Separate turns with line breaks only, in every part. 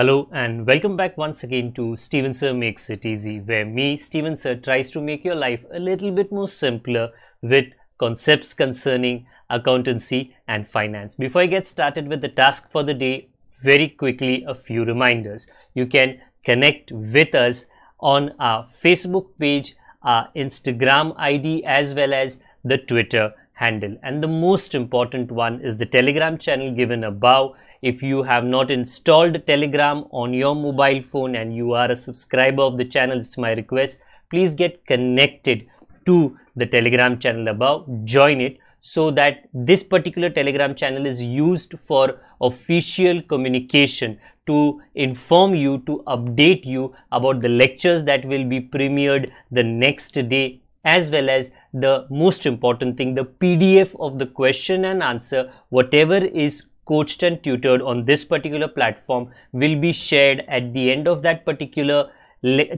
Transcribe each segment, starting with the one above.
Hello and welcome back once again to Steven Sir Makes It Easy, where me, Steven Sir, tries to make your life a little bit more simpler with concepts concerning accountancy and finance. Before I get started with the task for the day, very quickly a few reminders. You can connect with us on our Facebook page, our Instagram ID, as well as the Twitter handle. And the most important one is the Telegram channel given above. If you have not installed Telegram on your mobile phone and you are a subscriber of the channel, it's my request. Please get connected to the Telegram channel above, join it so that this particular telegram channel is used for official communication to inform you to update you about the lectures that will be premiered the next day as well as the most important thing the pdf of the question and answer whatever is coached and tutored on this particular platform will be shared at the end of that particular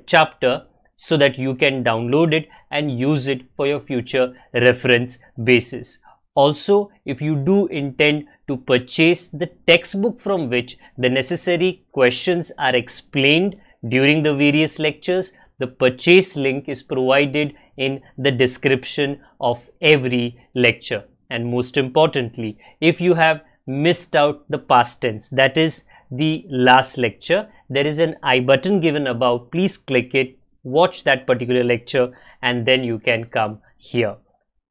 chapter so that you can download it and use it for your future reference basis. Also, if you do intend to purchase the textbook from which the necessary questions are explained during the various lectures, the purchase link is provided in the description of every lecture. And most importantly, if you have missed out the past tense, that is the last lecture, there is an I button given above. Please click it. Watch that particular lecture and then you can come here.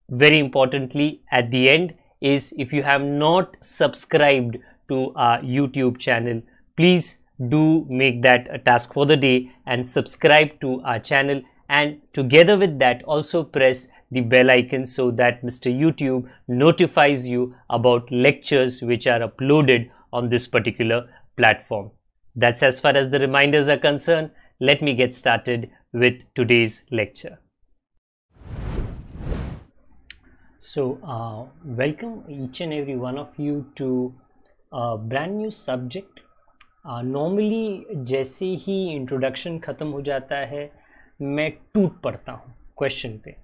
Very importantly at the end is if you have not subscribed to our youtube channel please do make that a task for the day and subscribe to our channel. And together with that also press the bell icon so that mr youtube notifies you about lectures which are uploaded on this particular platform that's as far as the reminders are concerned let me get started with today's lecture. So, uh, welcome each and every one of you to a brand new subject. Normally uh, जैसे ही introduction ख़त्म हो जाता है मैं टूट पड़ता हूँ question पे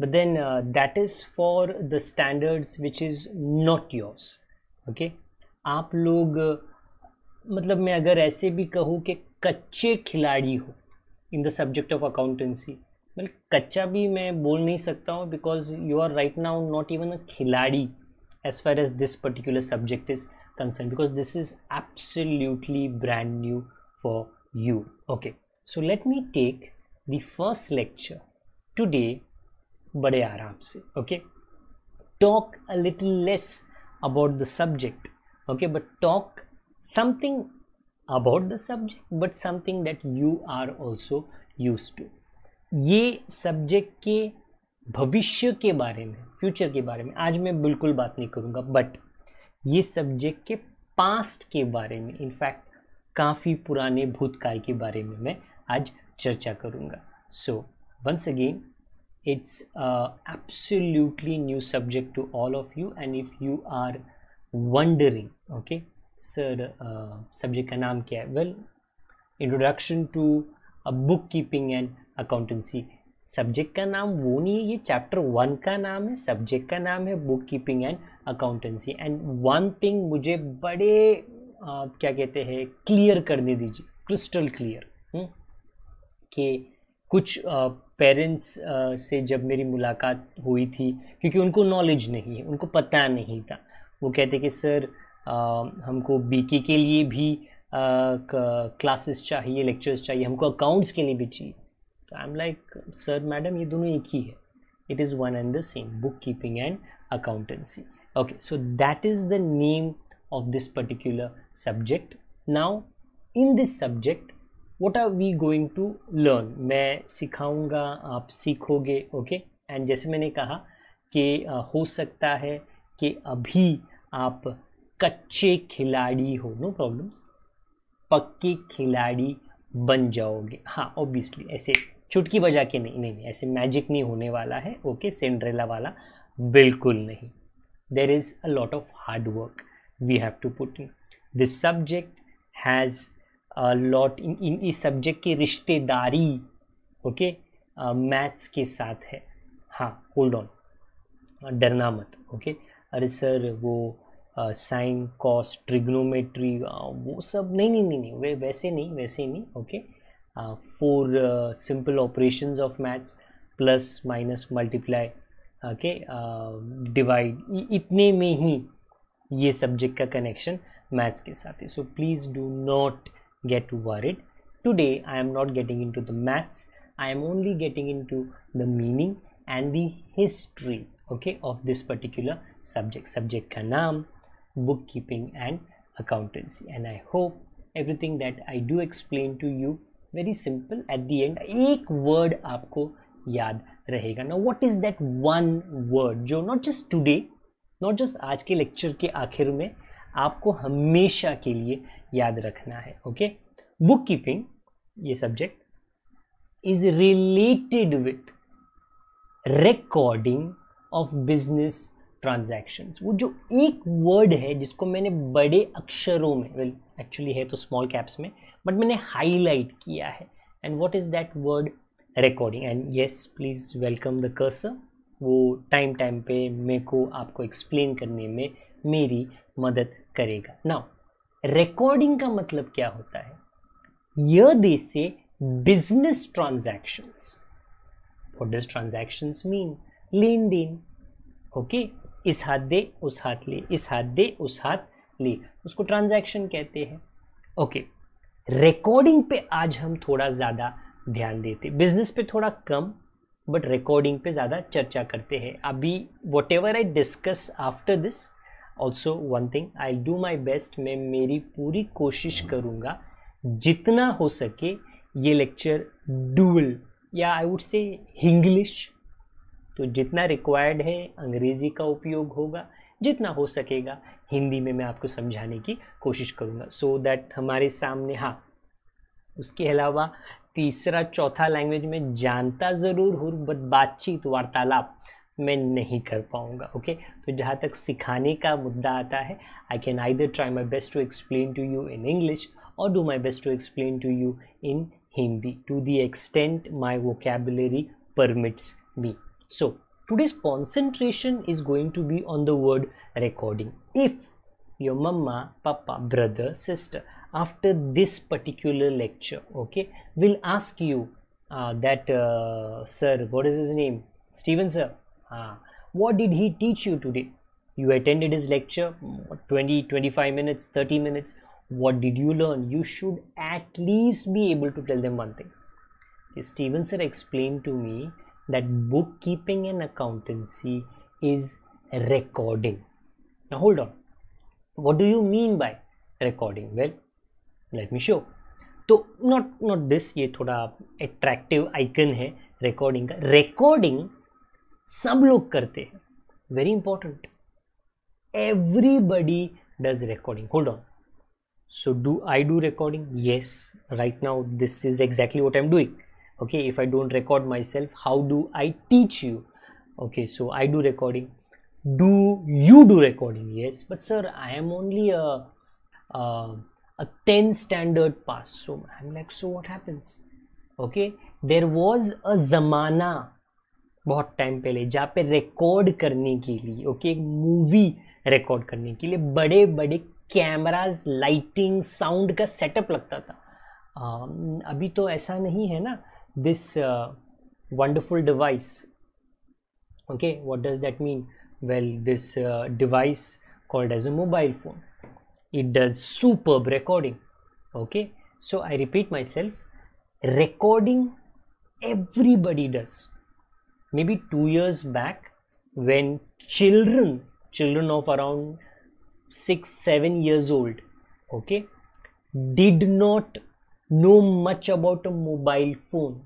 but then that is for the standards which is not yours okay आप लोग मतलब मैं अगर ऐसे भी कहूँ कि कच्चे खिलाड़ी हो in the subject of accountancy मतलब कच्चा भी मैं बोल नहीं सकता हूँ because you are right now not even a खिलाड़ी as far as this particular subject is concerned because this is absolutely brand new for you okay so let me take the first lecture today बड़े आराम से okay talk a little less about the subject okay but talk something about the subject but something that you are also use to ये subject के भविष्य के बारे में future के बारे में, आज मैं बिल्कुल बात नहीं करूँगा बट ये सब्जेक्ट के पास्ट के बारे में इनफैक्ट काफ़ी पुराने भूतकाल के बारे में मैं आज चर्चा करूँगा। So once again it's uh, absolutely new subject to all of you. And if you are wondering okay sir subject का नाम क्या है well introduction to book keeping and accountancy subject का नाम वो नहीं है ये चैप्टर वन का नाम है सब्जेक्ट का नाम है book keeping and accountancy and one thing मुझे बड़े uh, क्या कहते हैं क्लियर कर दे दीजिए क्रिस्टल क्लियर कि कुछ पेरेंट्स uh, से जब मेरी मुलाकात हुई थी, क्योंकि उनको नॉलेज नहीं है, उनको पता नहीं था। वो कहते कि, सर हमको बीके के लिए भी क्लासेस चाहिए लेक्चर्स चाहिए, हमको अकाउंट्स के लिए भी चाहिए। तो I am like sir madam ये दोनों एक ही है। It is one and the same book keeping and accountancy okay so that is the name of this particular subject now in this subject what are we going to learn मैं सिखाऊँगा, आप सीखोगे okay? And जैसे मैंने कहा कि हो सकता है कि अभी आप कच्चे खिलाड़ी हो नो प्रॉब्लम्स पक्के खिलाड़ी बन जाओगे। हाँ ऑब्वियसली ऐसे चुटकी बजा के नहीं नहीं नहीं, ऐसे मैजिक नहीं होने वाला है ओके सेंड्रेला वाला बिल्कुल नहीं। There is a lot of hard work we have to put in this subject has lot in in इस सब्जेक्ट की रिश्तेदारी ओके मैथ्स के साथ है। हाँ होल्ड ऑन डरना मत ओके अरे सर वो साइन कॉस ट्रिग्नोमेट्री वो सब नहीं नहीं नहीं नहीं, वे, वैसे नहीं वैसे नहीं okay four simple operations of maths plus minus multiply okay divide इतने में ही ये सब्जेक्ट का कनेक्शन मैथ्स के साथ है। So please do not I am not getting in to the maths I am only getting in to the meaning and the history okay of this particular subject subject का नाम book keeping and accountancy and I hope everything that I do explain to you very simple at the end एक word आपको याद रहेगा। ना what is that one word जो not just today not just आज के लेक्चर के आखिर में आपको हमेशा के लिए याद रखना है ओके बुक कीपिंग ये subject is related with recording of business transaction वो जो एक वर्ड है जिसको मैंने बड़े अक्षरों में वेल well, एक्चुअली है तो स्मॉल कैप्स में बट मैंने हाईलाइट किया है. And what is that word recording and yes please welcome the cursor वो टाइम टाइम पे मेरे को आपको एक्सप्लेन करने में मेरी मदद करेगा। नाउ रिकॉर्डिंग का मतलब क्या होता है? यह दे से business transactions what does transactions mean लेन देन ओके इस हाथ दे, उस हाथ ले, इस हाथ दे, उस हाथ ले। उसको ट्रांजैक्शन कहते हैं। ओके रिकॉर्डिंग पे आज हम थोड़ा ज़्यादा ध्यान देते। बिज़नेस पे थोड़ा कम बट रिकॉर्डिंग पे ज़्यादा चर्चा करते हैं। अभी whatever I discuss after this also one thing I do my best मैं मेरी पूरी कोशिश करूँगा, जितना हो सके ये लेक्चर डुअल या आई वुड से हिंग्लिश तो जितना रिक्वायर्ड है, अंग्रेज़ी का उपयोग होगा, जितना हो सकेगा, हिंदी में मैं आपको समझाने की कोशिश करूँगा। सो so दैट हमारे सामने हाँ उसके अलावा तीसरा, चौथा लैंग्वेज में जानता ज़रूर हूँ बट बातचीत, वार्तालाप मैं नहीं कर पाऊँगा ओके okay? तो जहाँ तक सिखाने का मुद्दा आता है I can I there try my best to explain to you in English or do my best to explain to you in Hindi to the extent my vocabulary permits me so today's concentration is going to be on the word recording if your mamma papa brother sister after this particular lecture okay will ask you that sir what is is name Steven sir uh, what did he teach you today you attended his lecture 20 25 minutes 30 minutes what did you learn you should at least be able to tell them one thing Steven sir explained to me that bookkeeping and accountancy is recording now hold on what do you mean by recording well let me show तो not not this ये थोड़ा attractive icon है recording का recording सब लोग करते हैं very important everybody does recording hold on so do i do recording yes right now this is exactly what i'm doing okay if i don't record myself how do i teach you okay so i do recording do you do recording yes but sir i am only a, a a 10 standard pass so i'm like so what happens okay there was a zamana बहुत time पहले जहाँ पे record करने के लिए okay एक movie record करने के लिए बड़े बड़े कैमराज लाइटिंग साउंड का सेटअप लगता था। आ, अभी तो ऐसा नहीं है ना। This wonderful device okay what does that mean well this device called as a mobile phone it does superb recording okay? So i repeat myself recording everybody does. maybe two years back when children children of around six seven years old okay did not know much about a mobile phone.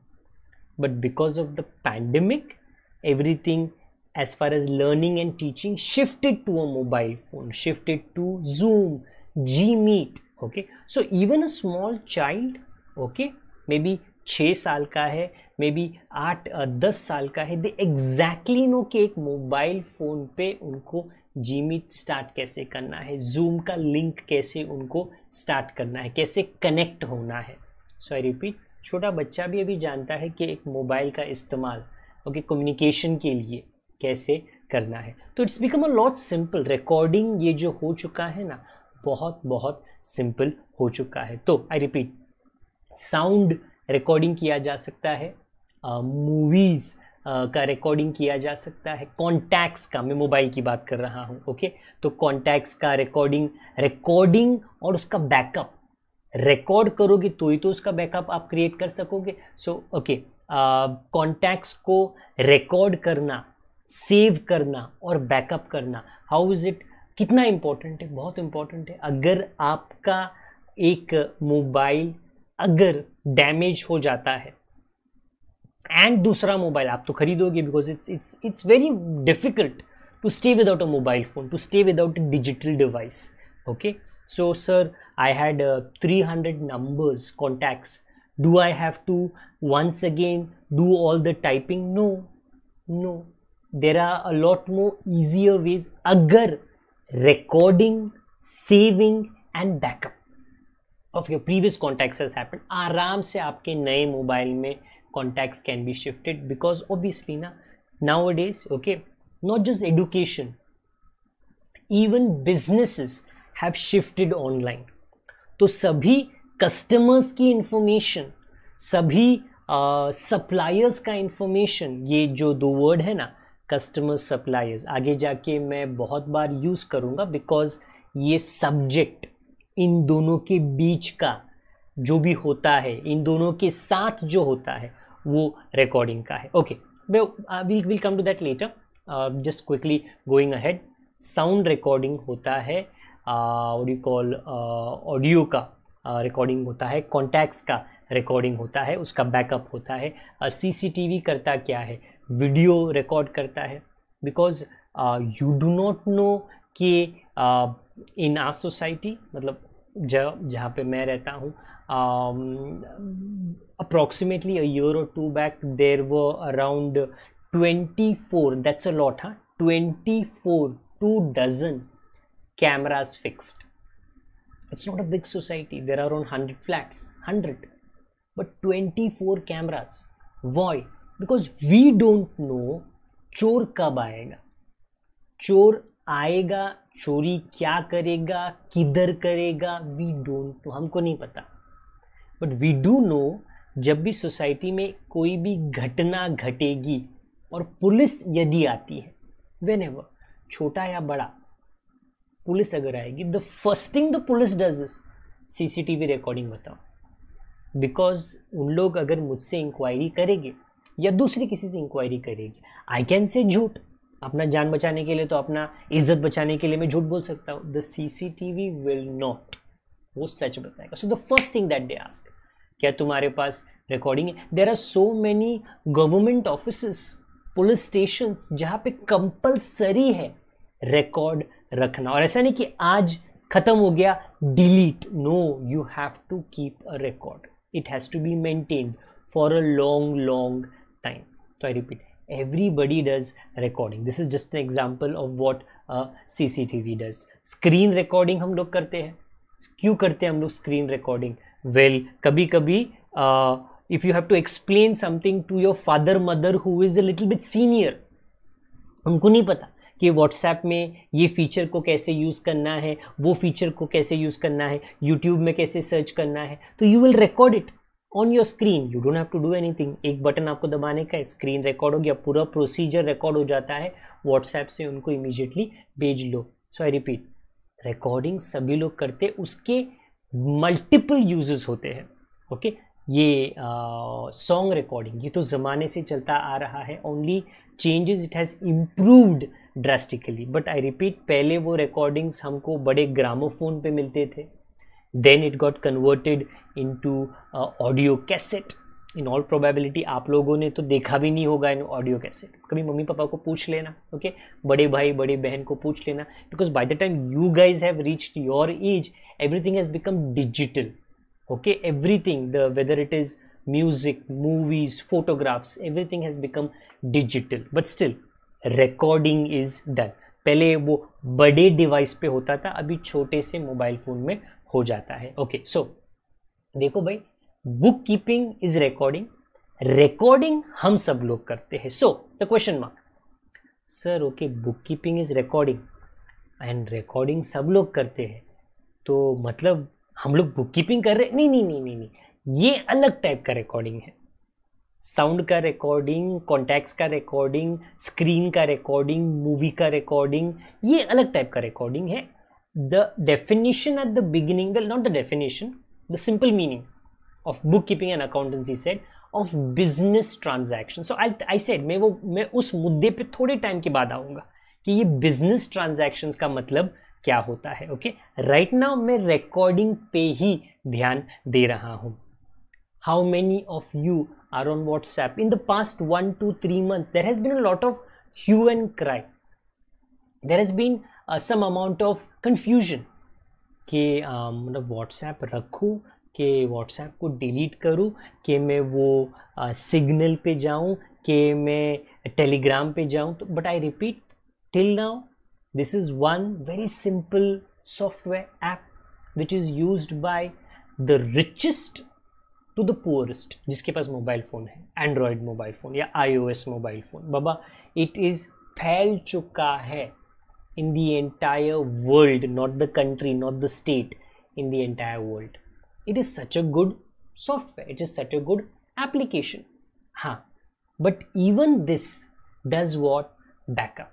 But because of the pandemic everything as far as learning and teaching shifted to a mobile phone shifted to zoom G Meet, okay. So even a small child okay maybe छः साल का है may be आठ दस साल का है। दे exactly no कि एक मोबाइल फ़ोन पे उनको जी मीट स्टार्ट कैसे करना है जूम का लिंक कैसे उनको स्टार्ट करना है, कैसे कनेक्ट होना है। सो आई रिपीट छोटा बच्चा भी अभी जानता है कि एक मोबाइल का इस्तेमाल ओके कम्युनिकेशन के लिए कैसे करना है। तो it's become a lot simple recording ये जो हो चुका है ना, बहुत बहुत सिंपल हो चुका है। तो आई रिपीट साउंड रिकॉर्डिंग किया जा सकता है मूवीज़ uh, का रिकॉर्डिंग किया जा सकता है। कॉन्टैक्ट्स का मैं मोबाइल की बात कर रहा हूँ ओके okay? तो कॉन्टैक्ट्स का रिकॉर्डिंग रिकॉर्डिंग और उसका बैकअप रिकॉर्ड करोगे तो ही तो उसका बैकअप आप क्रिएट कर सकोगे। सो ओके कॉन्टैक्ट्स को रिकॉर्ड करना सेव करना और बैकअप करना हाउ इज़ इट कितना इंपॉर्टेंट है? बहुत इंपॉर्टेंट है। अगर आपका एक मोबाइल अगर डैमेज हो जाता है। एंड दूसरा मोबाइल आप तो खरीदोगे because it's it's it's very difficult to stay without a mobile phone to stay without a digital device okay so sir I had three hundred numbers contacts do I have to once again do all the typing no no there are a lot more easier ways अगर recording saving and backup of your previous contacts has happened आराम से आपके नए mobile में contacts can be shifted because obviously na nowadays okay not just education even businesses have shifted online तो सभी customers की information सभी सप्लायर्स uh, का इंफॉर्मेशन ये जो दो वर्ड है ना कस्टमर्स सप्लायर्स आगे जाके मैं बहुत बार यूज़ करूँगा बिकॉज़ ये सब्जेक्ट इन दोनों के बीच का जो भी होता है इन दोनों के साथ जो होता है वो रिकॉर्डिंग का है। Okay will will come to that later just quickly going ahead sound recording होता है यू कॉल ऑडियो का रिकॉर्डिंग uh, होता है कॉन्टैक्ट्स का रिकॉर्डिंग होता है उसका बैकअप होता है। सी uh, करता क्या है? वीडियो रिकॉर्ड करता है। Because you do not know कि इन आर सोसाइटी मतलब जब जहाँ पे मैं रहता हूँ अप्रोक्सीमेटली अयर और to back there we around twenty four that's a lot हाँ twenty four two dozen cameras fixed it's not a big society there are one hundred flats hundred but twenty four cameras why because we don't know चोर कब आएगा चोर आएगा चोरी क्या करेगा, किधर करेगा वी डोंट नो हमको नहीं पता। बट वी डू नो जब भी सोसाइटी में कोई भी घटना घटेगी और पुलिस यदि आती है वेन एवर छोटा या बड़ा, पुलिस अगर आएगी the first thing the police does is CCTV recording बताओ। बिकॉज़ उन लोग अगर मुझसे इंक्वायरी करेंगे या दूसरी किसी से इंक्वायरी करेगी आई कैन से झूठ। अपना जान बचाने के लिए तो अपना इज़्ज़त बचाने के लिए मैं झूठ बोल सकता हूँ। The C C T V will not वो सच बताएगा। So the first thing that they ask क्या तुम्हारे पास रिकॉर्डिंग है? There are so many government office police station जहाँ पे कंपल्सरी है रिकॉर्ड रखना। और ऐसा नहीं कि आज खत्म हो गया delete no you have to keep a record it has to be maintained for a long long time तो I repeat everybody does recording. This is just an example of what uh, CCTV does. Screen recording हम लोग करते हैं। क्यों करते हैं हम लोग स्क्रीन रिकॉर्डिंग वेल कभी कभी if you have to explain something to your father mother who is a little bit senior उनको नहीं पता कि व्हाट्सएप में ये फीचर को कैसे यूज़ करना है वो फीचर को कैसे यूज़ करना है यूट्यूब में कैसे सर्च करना है तो you will record it on your screen you don't have to do anything एक बटन आपको दबाने का स्क्रीन रिकॉर्ड हो गया पूरा प्रोसीजर रिकॉर्ड हो जाता है। व्हाट्सएप से उनको इमीजिएटली भेज लो। सो आई रिपीट रिकॉर्डिंग सभी लोग करते उसके मल्टीपल यूजेस होते हैं। Okay okay? ये सॉन्ग uh, रिकॉर्डिंग ये तो ज़माने से चलता आ रहा है। Only changes it has improved drastically but I repeat पहले वो रिकॉर्डिंग्स हमको बड़े ग्रामोफोन पे मिलते थे। Then it got converted into audio cassette in all probability आप लोगों ने तो देखा भी नहीं होगा इन ऑडियो कैसेट कभी मम्मी पापा को पूछ लेना ओके okay? बड़े भाई, बड़े बहन को पूछ लेना because by the time you guys have reached your age everything has become digital okay everything the weather it is music movies photographs everything has become digital but still recording is done पहले वो बड़े device पे होता था, अभी छोटे से mobile phone में हो जाता है। ओके सो देखो भाई bookkeeping is recording recording हम सब लोग करते हैं। So the question mark sir okay bookkeeping is recording and recording सब लोग करते हैं। तो मतलब हम लोग बुक कीपिंग कर रहे नहीं नहीं नहीं नहीं नहीं। ये अलग टाइप का रिकॉर्डिंग है। साउंड का रिकॉर्डिंग कॉन्टैक्ट्स का रिकॉर्डिंग स्क्रीन का रिकॉर्डिंग मूवी का रिकॉर्डिंग ये अलग टाइप का रिकॉर्डिंग है। The definition at the beginning well not the definition the simple meaning of bookkeeping and accountancy set of business transaction so I I मैं वो, मैं उस मुद्दे पे थोड़े टाइम के बाद आऊँगा कि ये बिज़नेस ट्रांजैक्शंस का मतलब क्या होता है ओके राइट नाउ मैं रिकॉर्डिंग पे ही ध्यान दे रहा हूँ। How many of you are on WhatsApp in the past one two three months there has been a lot of hue and cry there has been some amount of confusion कि मतलब WhatsApp रखूँ कि WhatsApp को delete करूँ कि मैं वो signal uh, पे जाऊँ कि मैं टेलीग्राम पे जाऊँ तो but I repeat till now this is one very simple software app which is use by the richest to the poorest जिसके पास मोबाइल फ़ोन है एंड्रॉयड मोबाइल फ़ोन या आईओएस मोबाइल फ़ोन बाबा इट इज़ फैल चुका है। in the entire world not the country not the state in the entire world it is such a good software it is such a good application huh but even this does what backup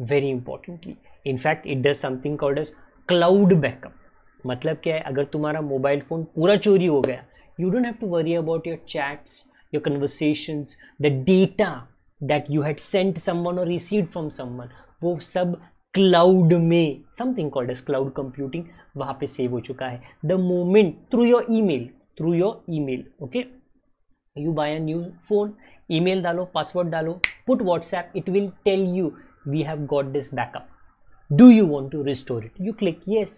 very importantly in fact it does something called as cloud backup मतलब क्या है अगर तुम्हारा mobile phone पूरा चोरी हो गया you don't have to worry about your chats your conversations the data that you had sent someone और रिसीव फ्रॉम समवन वो सब क्लाउड में something called as cloud computing वहाँ पे सेव हो चुका है। The moment through your email through your email okay you buy a new phone email डालो पासवर्ड डालो put WhatsApp it will tell you we have got this backup do you want to restore it? You click yes,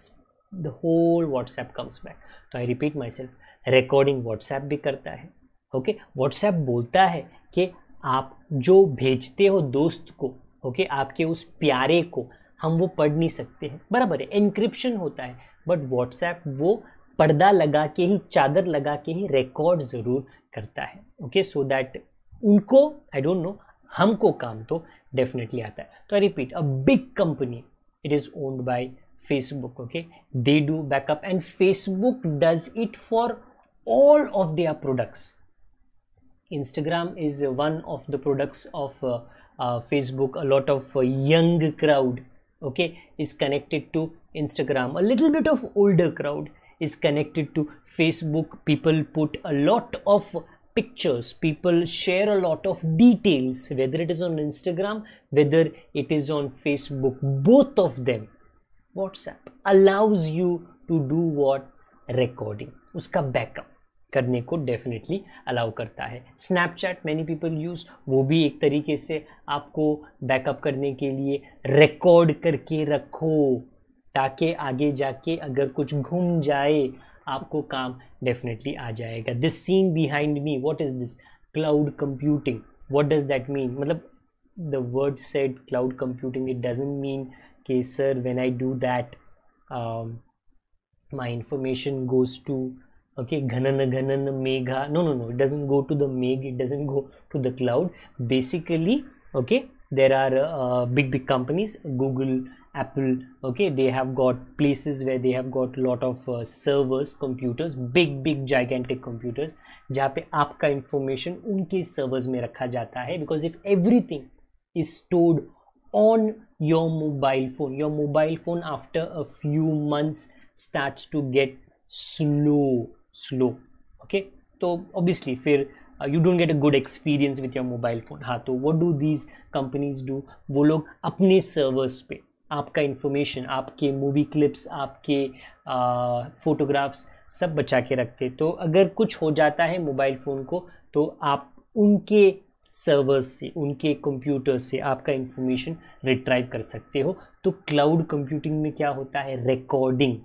the whole whatsapp comes back. तो I repeat myself recording WhatsApp भी करता है okay okay? WhatsApp बोलता है कि आप जो भेजते हो दोस्त को ओके okay? आपके उस प्यारे को हम वो पढ़ नहीं सकते हैं। बराबर है इनक्रिप्शन होता है बट व्हाट्सएप वो पर्दा लगा के ही चादर लगा के ही रिकॉर्ड ज़रूर करता है। ओके सो दैट उनको आई डोंट नो हमको काम तो डेफिनेटली आता है। तो I repeat a big company it is owned by Facebook okay they do backup and Facebook does it for their products. Instagram is one of the products of uh, uh, facebook a lot of uh, young crowd. okay is connected to instagram. A little bit of older crowd is connected to facebook. People put a lot of pictures. People share a lot of details whether it is on instagram whether it is on facebook. Both of them. Whatsapp allows you to do what? Recording. Uska backup. करने को definitely allow करता है। Snapchat many people use वो भी एक तरीके से आपको बैकअप करने के लिए रिकॉर्ड करके रखो, ताकि आगे जाके अगर कुछ घूम जाए, आपको काम डेफिनेटली आ जाएगा। This scene behind me what is this cloud computing what does that mean मतलब the word said cloud computing it doesn't mean कि sir when I do that my information goes to okay ghanana ghanana megha no no no it doesn't go to the meg it doesn't go to the cloud basically okay there are uh, big big companies google apple okay they have got places where they have got lot of uh, servers computers big big gigantic computers जहाँ पे आपका information उनके servers में रखा जाता है because if everything is stored on your mobile phone your mobile phone after a few months starts to get slow slow okay तो obviously फिर you don't get a good experience with your mobile phone हाँ तो what do these companies do वो लोग अपने servers पे, आपका information आपके मूवी क्लिप्स आपके फ़ोटोग्राफ्स सब बचा के रखते तो अगर कुछ हो जाता है मोबाइल फ़ोन को तो आप उनके सर्वर्स से, उनके कंप्यूटर से आपका इंफॉर्मेशन रिट्राइव कर सकते हो। तो क्लाउड कंप्यूटिंग में क्या होता है? रिकॉर्डिंग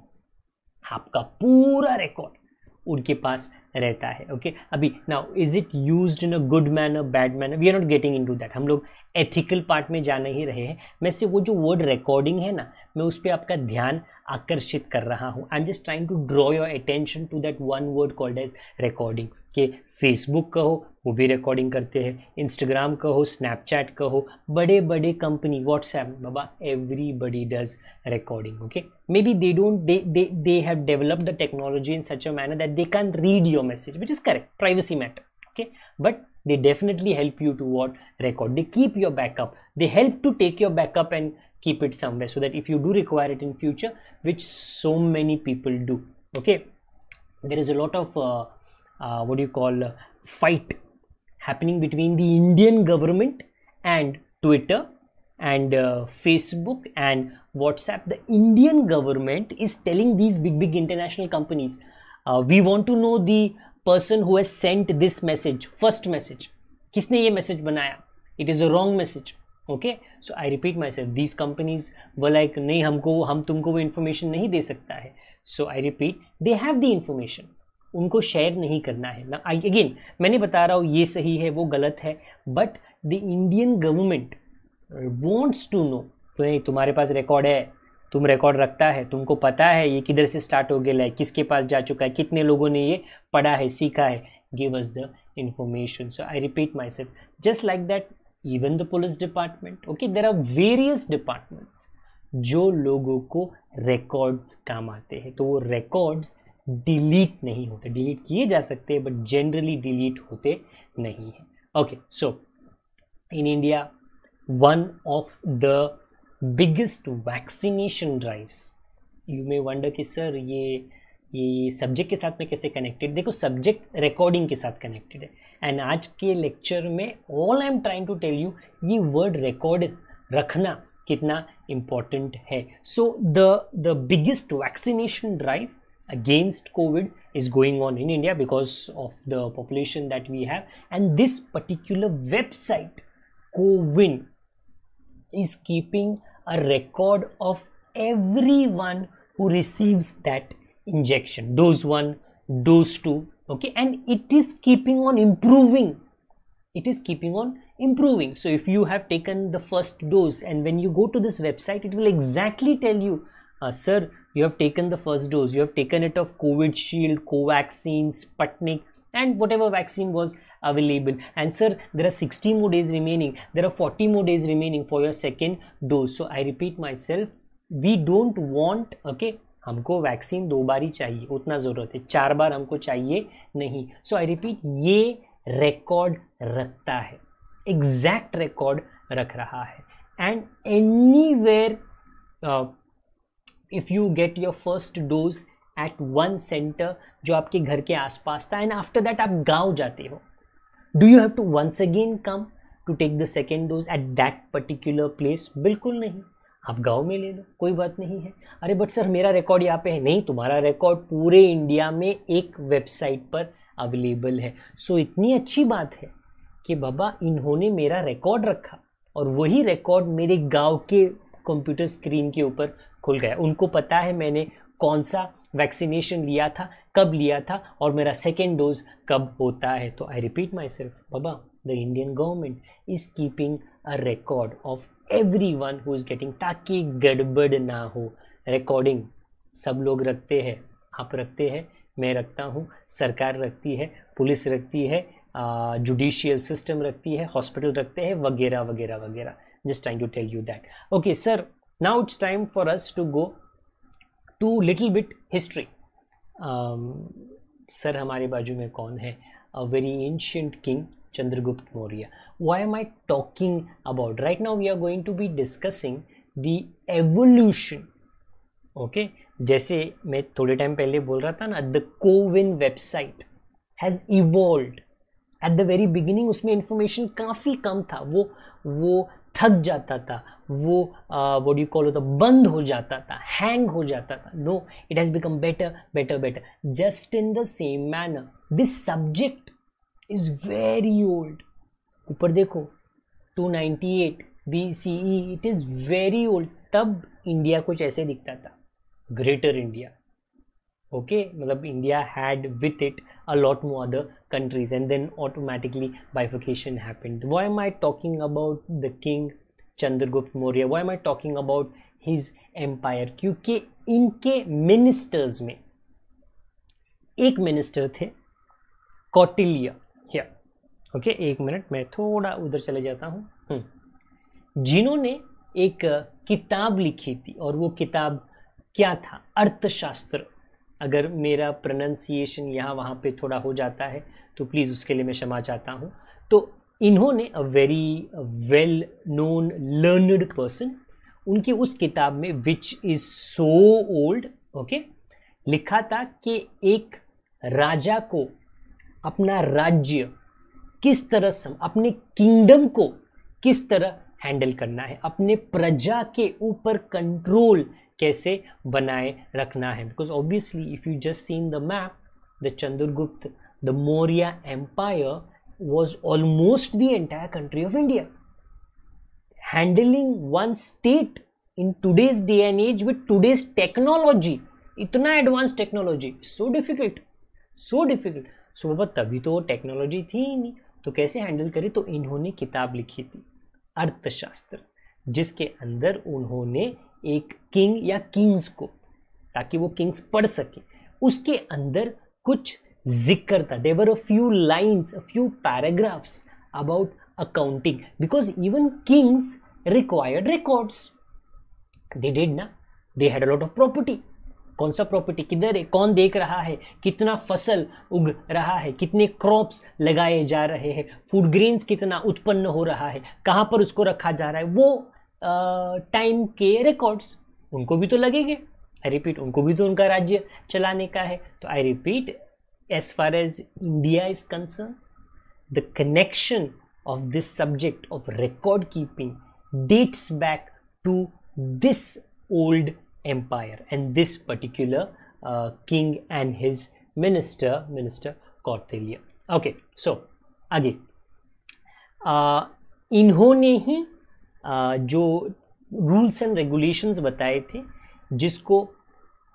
आपका पूरा रिकॉर्ड उनके पास रहता है ओके? अभी now is it use in a good manner bad manner we are not getting into that हम लोग एथिकल पार्ट में जा नहीं रहे हैं। मैं से वो जो वर्ड रिकॉर्डिंग है ना, मैं उस पर आपका ध्यान आकर्षित कर रहा हूँ। I am just trying to draw your attention to that one word called as recording कि फेसबुक का हो, वो भी रिकॉर्डिंग करते हैं इंस्टाग्राम का हो स्नैपचैट का हो बड़े बड़े company WhatsApp Baba everybody does recording okay maybe they don't they they have developed the technology in such a manner that they can read your message which is correct privacy matter okay but they definitely help you to what record they keep your backup they help to take your backup and keep it somewhere so that if you do require it in future which so many people do okay there is a lot of uh, what do you call uh, fight happening between the Indian government and Twitter and uh, Facebook and WhatsApp. The Indian government is telling these big, big international companies, uh, we want to know the person who has sent this message, first message. किसने ये message बनाया it is a wrong message okay so I repeat myself these companies वो like नहीं हमको हम तुमको वो information नहीं दे सकता है so I repeat they have the information उनको शेयर नहीं करना है। ना अगेन मैंने बता रहा हूँ, ये सही है, वो गलत है but the Indian government wants to know तो नहीं, तुम्हारे पास रिकॉर्ड है, तुम रिकॉर्ड रखता है, तुमको पता है, ये किधर से स्टार्ट हो गया है, किसके पास जा चुका है, कितने लोगों ने ये पढ़ा है, सीखा है give us the information so I repeat myself just like that even the police department okay there are various departments जो लोगों को रिकॉर्ड्स काम आते हैं। तो वो रिकॉर्ड्स डिलीट नहीं होते, डिलीट किए जा सकते हैं बट जनरली डिलीट होते नहीं हैं। Okay so in India one of the biggest vaccination drives you may wonder कि सर ये ये सब्जेक्ट के साथ में कैसे कनेक्टेड देखो सब्जेक्ट रिकॉर्डिंग के साथ कनेक्टेड है। एंड आज के लेक्चर में all I am trying to tell you ये वर्ड रिकॉर्ड रखना कितना इंपॉर्टेंट है। So the the biggest vaccination drive against covid is going on in india because of the population that we have. And this particular website cowin is keeping a record of everyone who receives that injection. Dose 1 dose 2 okay? And it is keeping on improving. It is keeping on improving. So if you have taken the first dose and when you go to this website it will exactly tell you uh, sir you have taken the first dose you have taken it of covid shield covaxin sputnik and whatever vaccine was available and sir there are 60 more days remaining there are 40 more days remaining for your second dose so i repeat myself we don't want okay हमको vaccine दो बार ही चाहिए उतना ज़रूरत है चार बार हमको चाहिए नहीं सो आई रिपीट ये रिकॉर्ड रखता है एग्जैक्ट रिकॉर्ड रख रहा है and anywhere if you get your first dose at one centre जो आपके घर के आसपास था एंड आफ्टर दैट आप गाँव जाते हो। Do you have to once again come to take the second dose at that particular place बिल्कुल नहीं। आप गाँव में ले लो कोई बात नहीं है। अरे बट सर मेरा रिकॉर्ड यहाँ पे है। नहीं तुम्हारा रिकॉर्ड पूरे इंडिया में एक वेबसाइट पर अवेलेबल है। सो so, इतनी अच्छी बात है कि बाबा इन्होंने मेरा रिकॉर्ड रखा। और वही रिकॉर्ड मेरे गाँव के कंप्यूटर स्क्रीन के ऊपर खुल गया। उनको पता है मैंने कौन सा वैक्सीनेशन लिया था, कब लिया था और मेरा सेकेंड डोज कब होता है। तो I repeat myself Baba the Indian government is keeping a record of everyone who is getting ताकि गड़बड़ ना हो। रिकॉर्डिंग सब लोग रखते हैं, आप रखते हैं, मैं रखता हूँ, सरकार रखती है, पुलिस रखती है जुडिशियल सिस्टम रखती है हॉस्पिटल रखते हैं, वगैरह वगैरह वगैरह। Just trying to tell you that okay sir now it's time for us to go to little bit history um, sir हमारे बाजू में कौन है a very ancient king Chandragupta Maurya why am I talking about right now we are going to be discussing the evolution okay जैसे मैं थोड़े time पहले बोल रहा था ना the CoWIN website has evolve at the very beginning उसमें information काफ़ी कम था वो वो थक जाता था, वो वॉट यू कॉल होता, बंद हो जाता था हैंग हो जाता था। No it has become better better better just in the same manner this subject is very old ऊपर देखो 298 BCE it is very old तब इंडिया कुछ ऐसे दिखता था। ग्रेटर इंडिया ओके मतलब India had with it a lot more other countries and then automatically bifurcation happened why am I talking about the king Chandragupta Maurya why am I talking about his empire क्योंकि इनके ministers में एक minister थे Kautilya okay एक minute मैं थोड़ा उधर चले जाता हूँ। hmm. जिन्होंने एक किताब लिखी थी और वो किताब क्या था? अर्थशास्त्र. अगर मेरा प्रोनाउंसिएशन यहाँ वहाँ पे थोड़ा हो जाता है तो प्लीज़ उसके लिए मैं क्षमा चाहता हूँ। तो इन्होंने a very well known learned person उनकी उस किताब में which is so old okay लिखा था कि एक राजा को अपना राज्य किस तरह सम, अपने किंगडम को किस तरह हैंडल करना है, अपने प्रजा के ऊपर कंट्रोल कैसे बनाए रखना है? Because obviously if you just seen the map the Chandragupta the Maurya empire was almost the entire country of India handling one state in today's day and as with today's technology इतना advance technology so difficult so difficult so बाबा, तभी तो technology थी ही नहीं। तो कैसे handle करे? तो इन्होंने किताब लिखी थी, अर्थशास्त्र, जिसके अंदर उन्होंने एक किंग या किंग्स को, ताकि वो किंग्स पढ़ सके। उसके अंदर कुछ ज़िक्र था। There were a few lines a few paragraphs about accounting because even kings required records they did ना they had a lot of property कौन सा प्रॉपर्टी किधर है? कौन देख रहा है? कितना फ़सल उग रहा है? कितने क्रॉप्स लगाए जा रहे हैं? फ़ूड ग्रेन्स कितना उत्पन्न हो रहा है? कहाँ पर उसको रखा जा रहा है? वो टाइम के रिकॉर्ड्स उनको भी तो लगेंगे। आई रिपीट उनको भी तो उनका राज्य चलाने का है। तो I repeat as far as India is concern the connection of this subject of record keeping dates back to this old empire and this particular uh, king and his minister minister okay so आगे। Uh, इन्होंने ही जो rules and regulations बताए थे, जिसको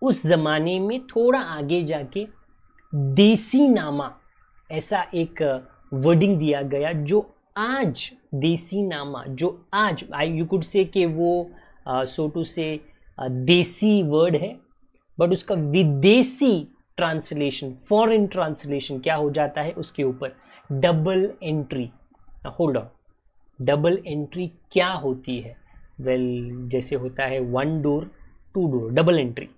उस ज़माने में थोड़ा आगे जाके देसी नामा, ऐसा एक वर्डिंग दिया गया, जो आज देसी नामा, जो आज आई यू कुड से कि वो सो टू से देसी वर्ड है बट उसका विदेशी ट्रांसलेशन फॉरेन ट्रांसलेशन क्या हो जाता है उसके ऊपर? Double entry hold on double entry क्या होती है? वेल well, जैसे होता है one door two door double entry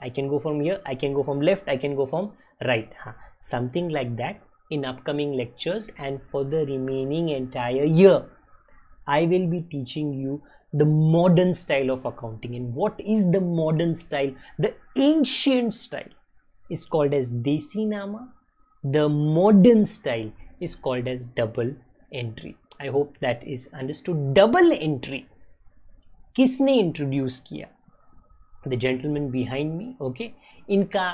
I can go from here I can go from left I can go from right हाँ something like that in upcoming lectures and for the remaining entire year I will be teaching you the modern style of accounting and what is the modern style the ancient style is called as Desi Nama the modern style is called as double entry I hope that is understood. Double entry. किसने introduce किया? The gentleman behind me okay इनका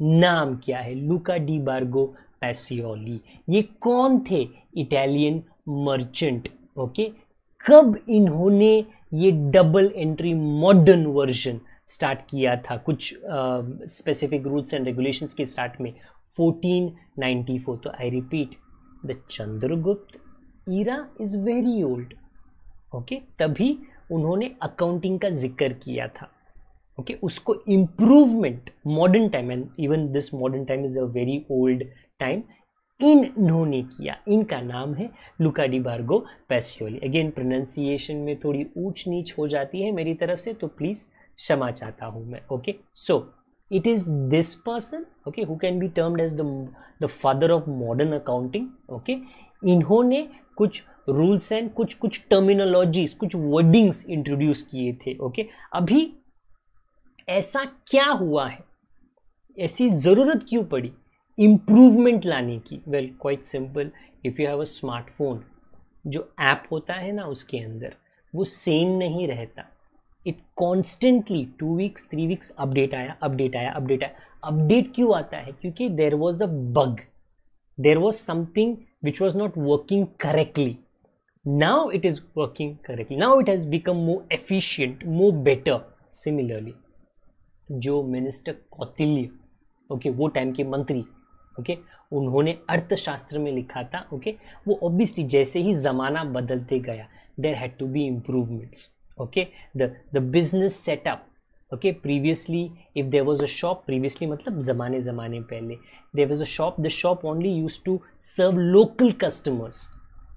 नाम क्या है? Luca D Borgo Pacioli ये कौन थे? Italian merchant okay कब इन्होंने ये double entry modern version start किया था? कुछ स्पेसिफिक रूल्स एंड रेगुलेशंस के स्टार्ट में? 1494 तो I repeat the Chandragupta era is very old okay तभी उन्होंने अकाउंटिंग का ज़िक्र किया था ओके okay? उसको improvement modern time and even this modern time is a very old time इन्होंने किया। इनका नाम है Luca de Borgo Pacioli. Again pronunciation में थोड़ी ऊंच नीच हो जाती है मेरी तरफ़ से तो प्लीज़ क्षमा चाहता हूँ मैं okay so it is this person okay who can be termed as the father of modern accounting okay इन्होंने कुछ रूल्स एंड कुछ कुछ टर्मिनोलॉजीज कुछ वर्डिंग्स इंट्रोड्यूस किए थे ओके okay? अभी ऐसा क्या हुआ है? ऐसी ज़रूरत क्यों पड़ी? इम्प्रूवमेंट लाने की। Well quite simple if you have a smartphone जो ऐप होता है ना उसके अंदर, वो सेम नहीं रहता। It constantly two weeks three weeks update आया अपडेट आया अपडेट आया। अपडेट क्यों आता है? क्योंकि there was a bug there was something which was not working correctly now it is working correctly now it has become more efficient more better similarly जो minister Kautilya okay वो time के मंत्री okay उन्होंने अर्थशास्त्र में लिखा था ओके वो ऑब्वियसली जैसे ही ज़माना बदलते गया there had to be improvements okay the the business setup okay previously if there was a shop previously मतलब ज़माने ज़माने पहले there was a shop the shop only use to serve local customers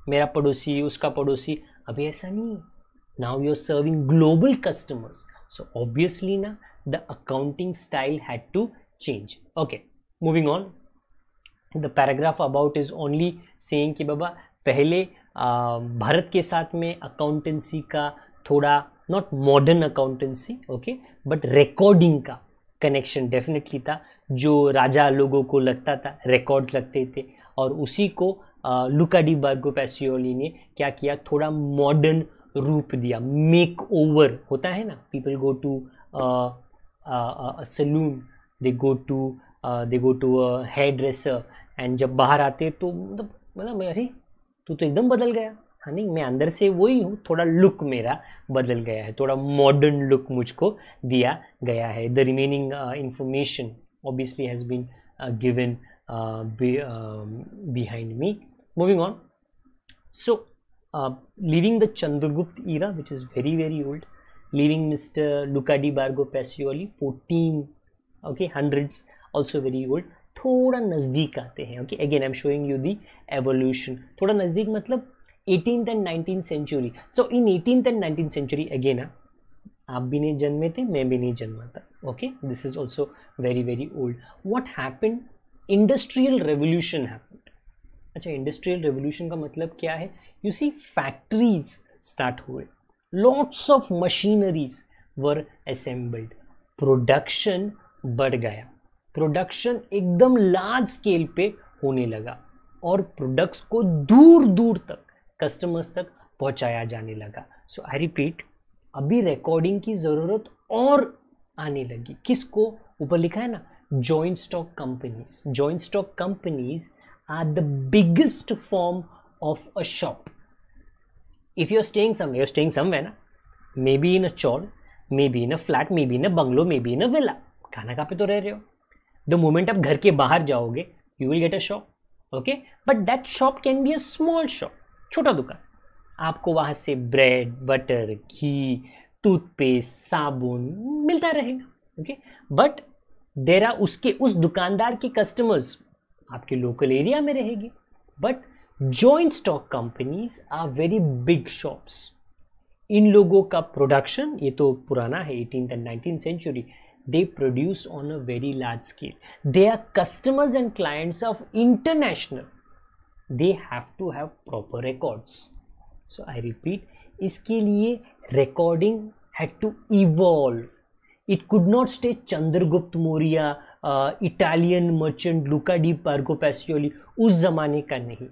मेरा पड़ोसी, उसका पड़ोसी, अभी ऐसा नहीं now you are serving global customers so obviously ना the accounting style had to change okay moving on the paragraph about is only saying कि बाबा, पहले भारत के साथ में अकाउंटेंसी का थोड़ा not modern accountancy okay but recording का कनेक्शन डेफिनेटली था जो राजा लोगों को लगता था रिकॉर्ड लगते थे, और उसी को लुका डी बार्गो पैसियोली ने क्या किया, थोड़ा मॉडर्न रूप दिया मेक ओवर होता है ना people go to salon they go to they go to hairdresser and जब बाहर आते तो मतलब मतलब अरे, तू तो एकदम बदल गया। है नहीं, मैं अंदर से वही हूँ, थोड़ा लुक मेरा बदल गया है, थोड़ा मॉडर्न लुक मुझको दिया गया है। The remaining information obviously has been given behind me moving on so living the Chandragupta era which is very very old living mister Luca di Borgo Pacioli fourteen okay hundreds also very old थोड़ा नज़दीक आते हैं okay again I am showing you the evolution थोड़ा नज़दीक मतलब eighteen and nineteen century so in eighteen and nineteen century again आप भी नहीं जन्मे थे, मैं भी नहीं जन्मा था okay this is also very very old what happen industrial revolution happened अच्छा इंडस्ट्रियल रेवोल्यूशन का मतलब क्या है? यू सी फैक्ट्रीज स्टार्ट हुए. Lots of machineries were assembled production बढ़ गया. प्रोडक्शन एकदम लार्ज स्केल पे होने लगा और प्रोडक्ट्स को दूर दूर तक कस्टमर्स तक पहुँचाया जाने लगा। सो आई रिपीट अभी रिकॉर्डिंग की ज़रूरत और आने लगी। किसको? ऊपर लिखा है ना joint stock companies joint stock companies are the biggest form of a shop if you are staying some you're staying some है ना। Maybe in a chawl maybe in a flat maybe in a bungalow maybe in a villa खाना कहाँ पे तो रह रहे हो। The moment आप घर के बाहर जाओगे you will get a shop okay but that shop can be a small shop छोटा दुकान। आपको वहाँ से ब्रेड, बटर, घी, टूथपेस्ट, साबुन मिलता रहेगा, ओके? बट देर उसके, उस दुकानदार के कस्टमर्स आपके लोकल एरिया में रहेगी। But joint stock companies are very big shops इन लोगों का प्रोडक्शन ये तो पुराना है eighteen and nineteen century they produce on a very large scale they are customers and clients of international they have to have proper records so I repeat इसके लिए recording had to evolve it could not stay Chandragupta Maurya Italian merchant Luca di Borgo Pacioli उस जमाने का नहीं.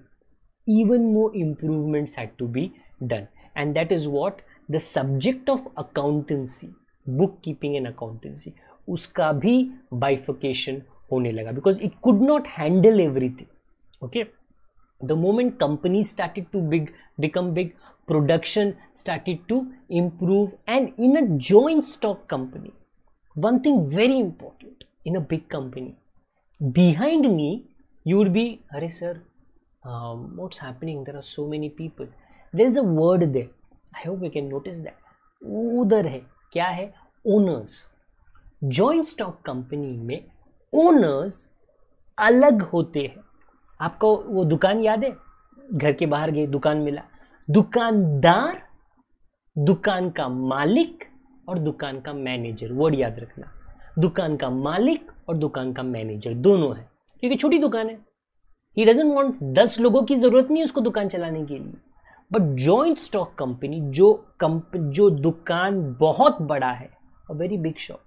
Even more improvements had to be done and that is what the subject of accountancy book keeping and accountancy उसका भी bifurcation होने लगा. Because it could not handle everything okay? The moment companies started to big become big production started to improve and in a joint stock company one thing very important in a big company behind me you would be Hare sir um, what's happening there are so many people there's a word there i hope you can notice that उधर है क्या है owners joint stock company में owners अलग होते हैं आपको वो दुकान याद है? घर के बाहर गए, दुकान मिला। दुकानदार, दुकान का मालिक और दुकान का मैनेजर वर्ड याद रखना। दुकान का मालिक और दुकान का मैनेजर, दोनों है। क्योंकि छोटी दुकान है। ही डजेंट वॉन्ट दस लोगों की ज़रूरत नहीं उसको दुकान चलाने के लिए। बट जॉइंट स्टॉक कंपनी जो कंप जो दुकान बहुत बड़ा है अ वेरी बिग शॉप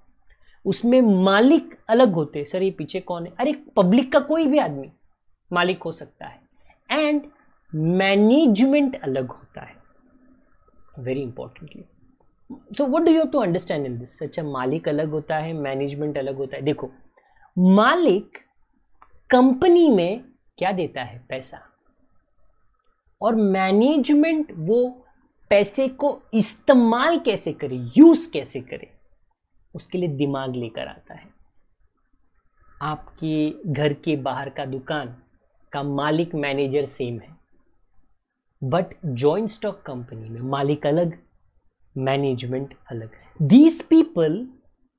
उसमें मालिक अलग होते सर, ये पीछे कौन है? अरे पब्लिक का कोई भी आदमी। मालिक हो सकता है। एंड मैनेजमेंट अलग होता है। Very importantly so what do you to understand in this अच्छा मालिक अलग होता है मैनेजमेंट अलग होता है। देखो, मालिक कंपनी में क्या देता है? पैसा। और मैनेजमेंट वो पैसे को इस्तेमाल कैसे करे यूज़ कैसे करे, उसके लिए दिमाग लेकर आता है। आपके घर के बाहर का दुकान का मालिक मैनेजर सेम है। बट जॉइंट स्टॉक कंपनी में मालिक अलग मैनेजमेंट अलग these people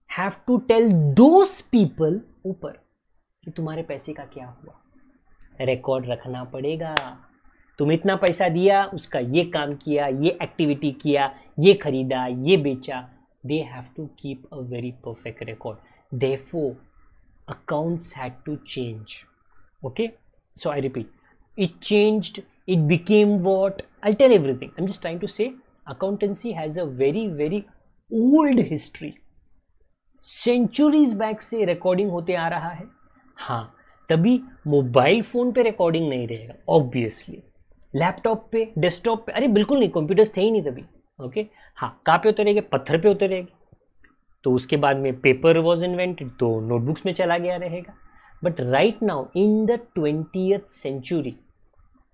have to tell those people ऊपर कि तुम्हारे पैसे का क्या हुआ। रिकॉर्ड रखना पड़ेगा। तुम इतना पैसा दिया, उसका ये काम किया, ये एक्टिविटी किया, ये खरीदा, ये बेचा। They have to keep a very perfect record they for accounts had to change okay so I repeat it changed it became what? I'll tell everything. I'm just trying to say accountancy has a very very old history. Centuries back से recording होते आ रहा है। हाँ तभी mobile phone पे recording नहीं रहेगा ऑब्वियसली लैपटॉप पे डेस्कटॉप पे, अरे बिल्कुल नहीं कंप्यूटर्स थे ही नहीं तभी ओके हाँ कहाँ पे होते रहेंगे? पत्थर पे होते रहेंगे। तो उसके बाद में पेपर वॉज़ इन्वेंटेड तो नोटबुक्स में चला गया रहेगा। But right now in the twentieth century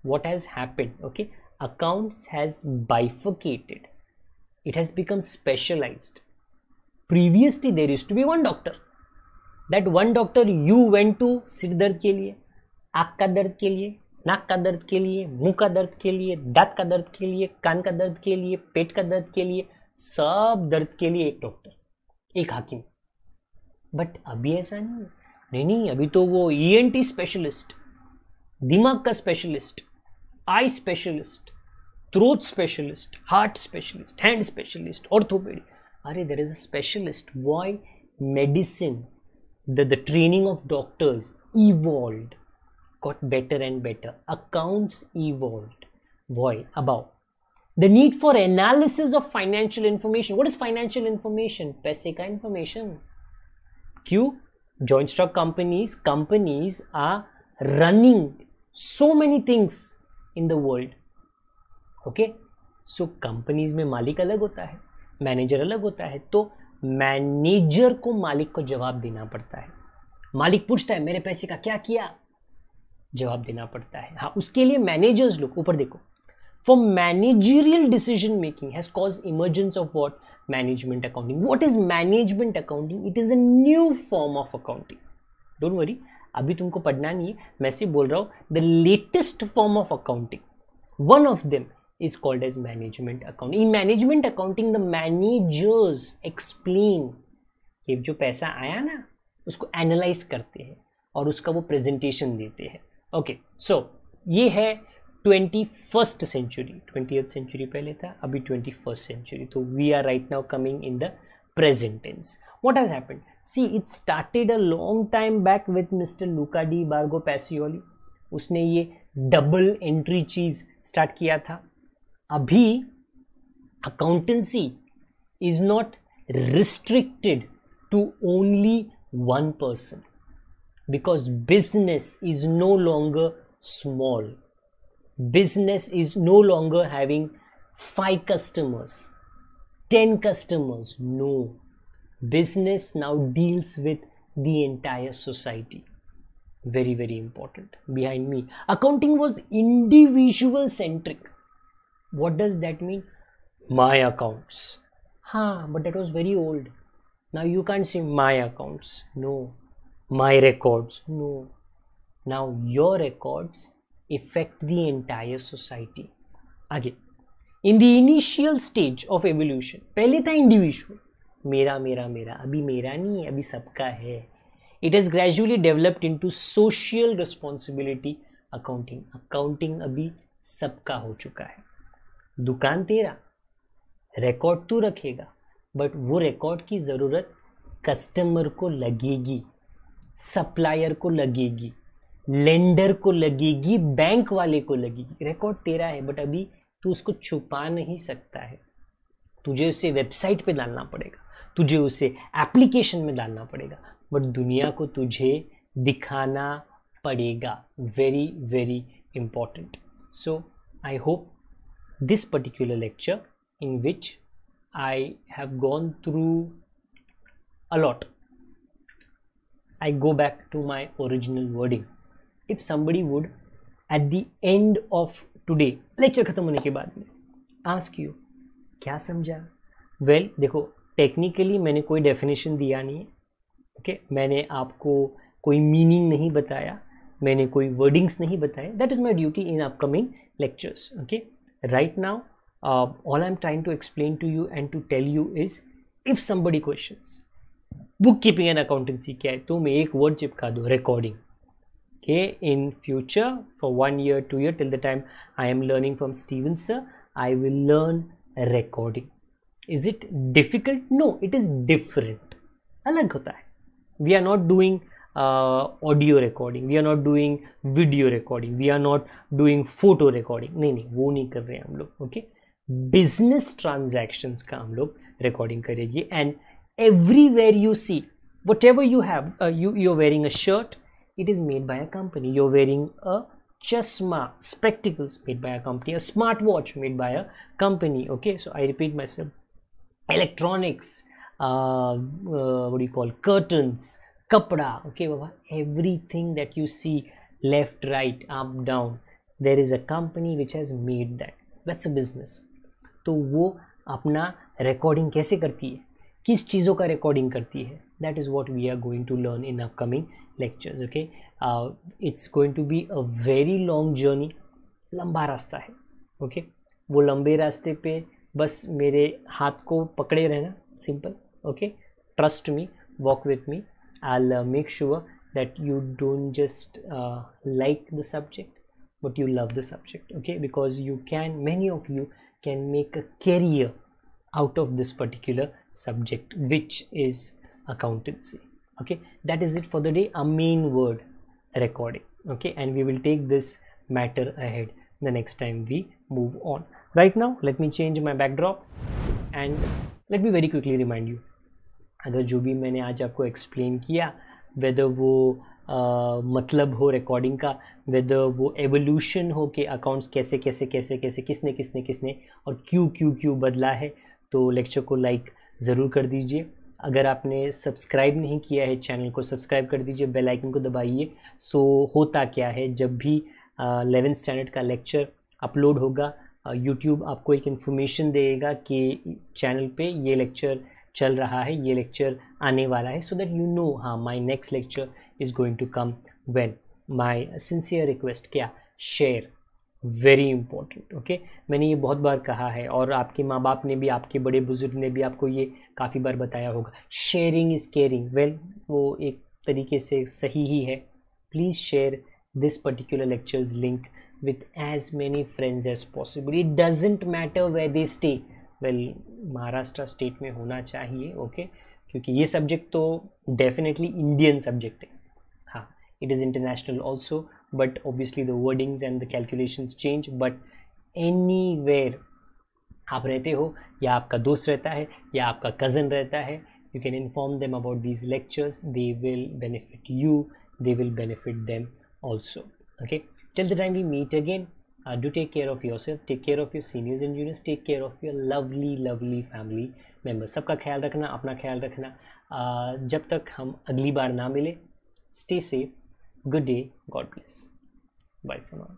what has happened okay accounts has bifurcated it has become specialized previously there used to be one doctor that one doctor you went to सिर दर्द के लिए आँख का दर्द के लिए नाक का दर्द के लिए मुँह का दर्द के लिए दांत का दर्द के लिए कान का दर्द के लिए पेट का दर्द के लिए सब दर्द के लिए एक डॉक्टर एक हाकिम बट अभी ऐसा नहीं नहीं नहीं, अभी तो वो ई एन टी स्पेशलिस्ट दिमाग का specialist eye specialist throat specialist heart specialist hand specialist orthopaedic अरे there is a specialist why medicine the training of doctors evolve got better and better accounts evolve why about the need for analysis of financial information what is financial information पैसे का information क्यों joint stock companies companies are running so many things in the world okay so companies में मालिक अलग होता है manager अलग होता है तो मैनेजर को मालिक को जवाब देना पड़ता है। मालिक पूछता है, मेरे पैसे का क्या किया? जवाब देना पड़ता है। हाँ उसके लिए मैनेजर्स लोग, ऊपर देखो for managerial decision making has cause emergence of what management accounting what is management accounting it is a new form of accounting don't worry अभी तुमको पढ़ना नहीं है। मैं सिर्फ़ बोल रहा हूँ the latest form of accounting one of them is called as management accounting. In management accounting, the managers explain कि जो पैसा आया ना, उसको एनालाइज करते हैं और उसका वो प्रेजेंटेशन देते हैं। ओके सो ये है twenty first century twenty eighth century पहले था, अभी ट्वेंटी फ़र्स्ट सेंचुरी तो we are right now coming in the present tense what has happen see it started a long time back with mister Luca di Borgo Pacioli उसने ये double entry चीज़ start किया था। अभी accountancy is not restricted to only one person because business is no longer small business is no longer having five customers 10 customers. No. Business now deals with the entire society. Very, very important. Behind me, accounting was individual centric. What does that mean? My accounts. Huh, but that was very old. Now you can't say my accounts. No. My records. No. Now your records affect the entire society. Again, in the initial stage of evolution पहले था individual मेरा मेरा मेरा। अभी मेरा नहीं है अभी सबका है। It has gradually developed into social responsibility accounting accounting अभी सबका हो चुका है। दुकान तेरा। रिकॉर्ड तू रखेगा। बट वो रिकॉर्ड की ज़रूरत कस्टमर को लगेगी। सप्लायर को लगेगी। लेंडर को लगेगी, बैंक वाले को लगेगी। रिकॉर्ड तेरा है बट अभी तू उसको छुपा नहीं सकता है। तुझे उसे वेबसाइट पे डालना पड़ेगा, तुझे उसे एप्लीकेशन में डालना पड़ेगा बट दुनिया को तुझे दिखाना पड़ेगा। Very very important so I hope this particular lecture in which I have gone through a lot I go back to my original wording if somebody would at the end of today lecture ख़त्म होने के बाद में ask you क्या समझा? Well well, देखो technically मैंने कोई डेफिनेशन दिया नहीं है ओके okay? मैंने आपको कोई मीनिंग नहीं बताया मैंने कोई वर्डिंग्स नहीं बताए that is my duty in upcoming lectures okay right now all I am trying to explain to you and to tell you is if somebody question book keeping and accountancy क्या है तो मैं एक word चिपका दो recording के in future for one year two year till the time I am learning from Steven sir I will learn recording is it difficult no it is different अलग होता है we are not doing audio recording we are not doing video recording we are not doing photo recording नहीं नहीं वो नहीं कर रहे हैं हम लोग ओके बिजनेस ट्रांजैक्शंस का हम लोग रिकॉर्डिंग करेंगे and everywhere you see whatever you have you you are wearing a shirt it is made by a company you're wearing a chasma spectacles made by a company a smartwatch made by a company okay so i repeat myself electronics uh, uh, what do you call curtains kapda okay baba everything that you see left right up down there is a company which has made that that's a business तो वो अपना recording कैसे करती है किस चीज़ों का recording करती है? That is what we are going to learn in upcoming lectures okay it's going to be a very long journey लंबा रास्ता है ओके okay? वो लंबे रास्ते पे बस मेरे हाथ को पकड़े रहना simple okay trust me walk with me I make sure that you don't just like the subject but you love the subject okay because you can many of you can make a career out of this particular subject which is accountancy okay that is it for the day a main word recording okay and we will take this matter ahead the next time we move on right now let me change my backdrop and let me very quickly remind you अगर जो भी मैंने आज आपको explain किया weather वो आ, मतलब हो रिकॉर्डिंग का वेदर वो एवोल्यूशन हो कि अकाउंट्स कैसे कैसे कैसे कैसे किसने किसने किसने और क्यों क्यों क्यों बदला है तो लेक्चर को लाइक ज़रूर कर दीजिए। अगर आपने सब्सक्राइब नहीं किया है चैनल को सब्सक्राइब कर दीजिए बेल आइकन को दबाइए। सो होता क्या है? जब भी एलेवेंथ स्टैंडर्ड का लेक्चर अपलोड होगा यूट्यूब आपको एक इन्फॉर्मेशन देगा कि चैनल पे ये लेक्चर चल रहा है, ये लेक्चर आने वाला है। सो दैट यू नो हाँ my next lecture is going to come when my sincere request क्या? शेयर वेरी इंपॉर्टेंट ओके मैंने ये बहुत बार कहा है और आपके माँ बाप ने भी, आपके बड़े बुज़ुर्ग ने भी आपको ये काफ़ी बार बताया होगा। शेयरिंग इज़ केयरिंग वेल वो एक तरीके से सही ही है। Please share this particular lectures link with as many friends as possible it doesn't matter where they stay well Maharashtra state में होना चाहिए ओके okay? क्योंकि ये सब्जेक्ट तो डेफिनेटली इंडियन सब्जेक्ट है। हाँ it is international also obviously the wordings and the calculations change but anywhere आप रहते हो, या आपका दोस्त रहता है, या आपका कज़न रहता है you can inform them about these lectures they will benefit you they will benefit them also okay till the time we meet again do take care of yourself. Take care of your seniors and juniors. Take care of your lovely lovely family members. सबका ख्याल रखना अपना ख्याल रखना जब तक हम अगली बार ना मिले stay safe. good day. God bless. Bye for now.